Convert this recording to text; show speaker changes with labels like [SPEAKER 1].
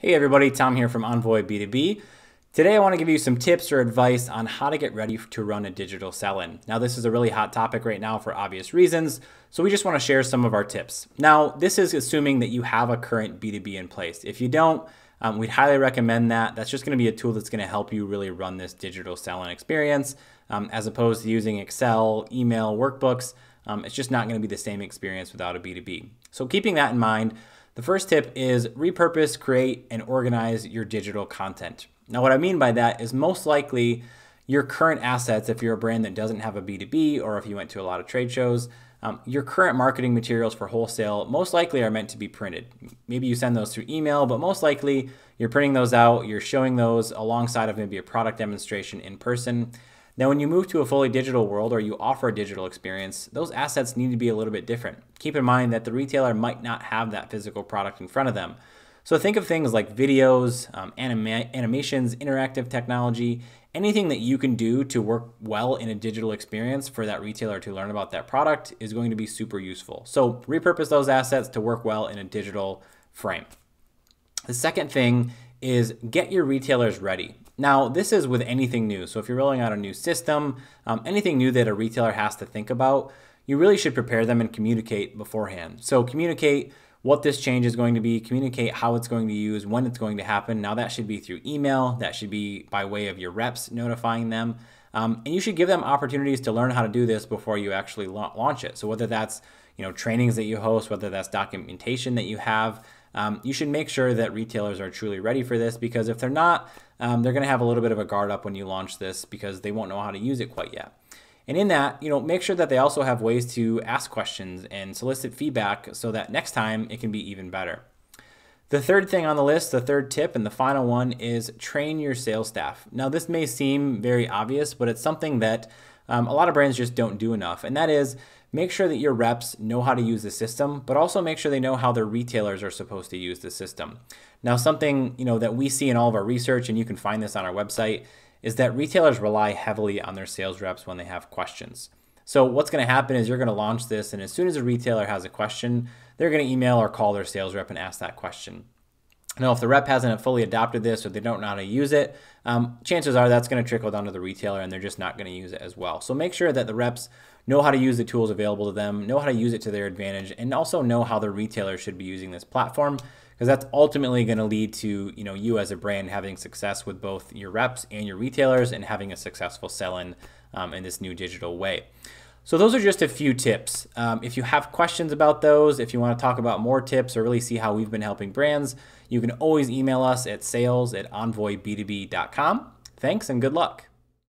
[SPEAKER 1] Hey everybody, Tom here from Envoy B2B. Today I want to give you some tips or advice on how to get ready to run a digital sell-in. Now this is a really hot topic right now for obvious reasons, so we just want to share some of our tips. Now this is assuming that you have a current B2B in place. If you don't, um, we'd highly recommend that. That's just going to be a tool that's going to help you really run this digital sell-in experience um, as opposed to using Excel, email, workbooks. Um, it's just not going to be the same experience without a B2B. So keeping that in mind, the first tip is repurpose, create, and organize your digital content. Now, what I mean by that is most likely your current assets, if you're a brand that doesn't have a B2B or if you went to a lot of trade shows, um, your current marketing materials for wholesale most likely are meant to be printed. Maybe you send those through email, but most likely you're printing those out, you're showing those alongside of maybe a product demonstration in person. Now, when you move to a fully digital world or you offer a digital experience, those assets need to be a little bit different. Keep in mind that the retailer might not have that physical product in front of them. So think of things like videos, um, anima animations, interactive technology, anything that you can do to work well in a digital experience for that retailer to learn about that product is going to be super useful. So repurpose those assets to work well in a digital frame. The second thing is get your retailers ready. Now, this is with anything new. So if you're rolling out a new system, um, anything new that a retailer has to think about, you really should prepare them and communicate beforehand. So communicate what this change is going to be, communicate how it's going to use, when it's going to happen. Now that should be through email, that should be by way of your reps notifying them. Um, and you should give them opportunities to learn how to do this before you actually launch it. So whether that's you know trainings that you host, whether that's documentation that you have, um, you should make sure that retailers are truly ready for this because if they're not, um, they're going to have a little bit of a guard up when you launch this because they won't know how to use it quite yet. And in that, you know, make sure that they also have ways to ask questions and solicit feedback so that next time it can be even better. The third thing on the list, the third tip and the final one is train your sales staff. Now, this may seem very obvious, but it's something that um, a lot of brands just don't do enough. And that is make sure that your reps know how to use the system, but also make sure they know how their retailers are supposed to use the system. Now, something you know that we see in all of our research, and you can find this on our website, is that retailers rely heavily on their sales reps when they have questions. So what's going to happen is you're going to launch this, and as soon as a retailer has a question, they're going to email or call their sales rep and ask that question. Now, if the rep hasn't fully adopted this or they don't know how to use it, um, chances are that's going to trickle down to the retailer and they're just not going to use it as well. So make sure that the reps know how to use the tools available to them, know how to use it to their advantage, and also know how the retailer should be using this platform because that's ultimately going to lead to you know you as a brand having success with both your reps and your retailers and having a successful sell-in um, in this new digital way. So those are just a few tips. Um, if you have questions about those, if you want to talk about more tips or really see how we've been helping brands, you can always email us at sales at envoyb2b.com. Thanks and good luck.